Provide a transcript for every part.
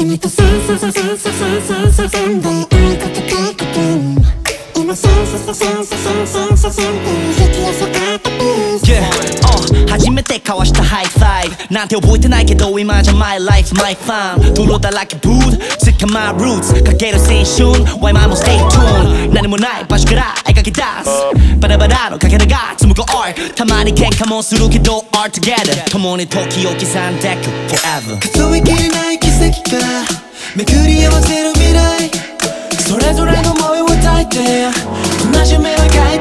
君とさささささささささんで愛かけてくく今さささささささささんで引き寄せ合ったピース Yeah, uh, 初めて交わしたハイファイブなんて覚えてないけど今じゃ My life, my fun 泥だらけブーツつか my roots かける青春 Why my も stay tuned 何もない場所から描き出すバラバラのかけらが紡ぐ art たまに喧嘩もするけど art together 共に時を刻んでく forever 数えきれないめくり合わせる未来。それぞれの思いを抱いて。同じ目を描いて。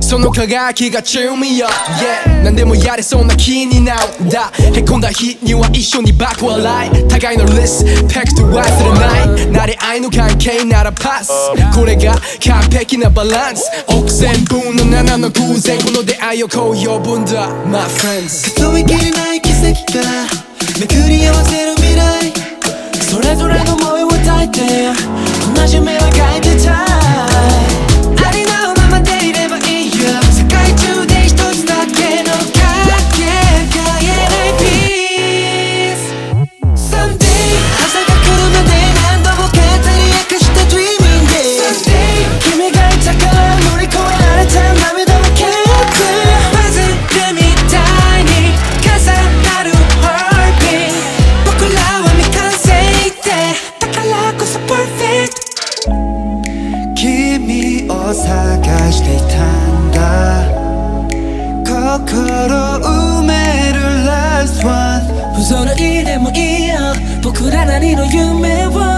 その輝きが cheer me up Yeah 何でもやれそうな気になるんだ。へこんだ日には一緒にバック笑い互いのリスペクト忘れない。慣れ合いの関係ならパス。これが完璧なバランス。億千分の7の偶然。この出会いをこう呼ぶんだ。My friends 数えきれない奇跡が巡り合わせる未来。それぞれの思いを抱いて。同じ目を描いてを探していたんだ。心埋める last one 不ぞないでもいいよ僕らなりの夢を。